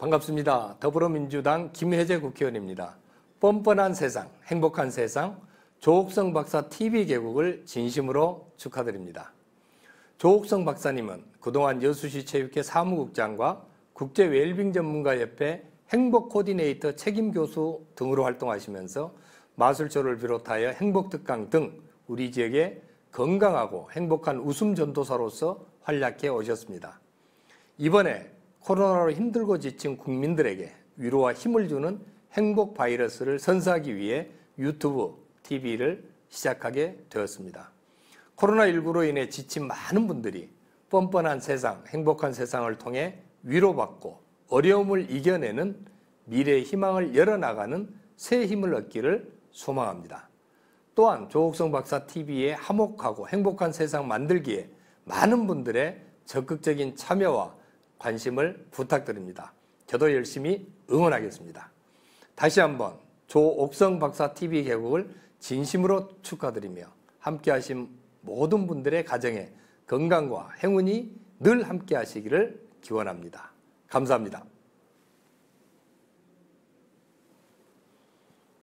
반갑습니다. 더불어민주당 김혜재 국회의원입니다. 뻔뻔한 세상, 행복한 세상, 조옥성 박사 TV 개국을 진심으로 축하드립니다. 조옥성 박사님은 그동안 여수시 체육회 사무국장과 국제 웰빙 전문가협회 행복 코디네이터 책임 교수 등으로 활동하시면서 마술쇼를 비롯하여 행복특강 등 우리 지역의 건강하고 행복한 웃음 전도사로서 활약해 오셨습니다. 이번에 코로나로 힘들고 지친 국민들에게 위로와 힘을 주는 행복 바이러스를 선사하기 위해 유튜브, TV를 시작하게 되었습니다. 코로나19로 인해 지친 많은 분들이 뻔뻔한 세상, 행복한 세상을 통해 위로받고 어려움을 이겨내는 미래의 희망을 열어나가는 새 힘을 얻기를 소망합니다. 또한 조옥성 박사 TV의 화목하고 행복한 세상 만들기에 많은 분들의 적극적인 참여와 관심을 부탁드립니다. 저도 열심히 응원하겠습니다. 다시 한번 조옥성 박사 TV 개국을 진심으로 축하드리며 함께 하신 모든 분들의 가정에 건강과 행운이 늘 함께 하시기를 기원합니다. 감사합니다.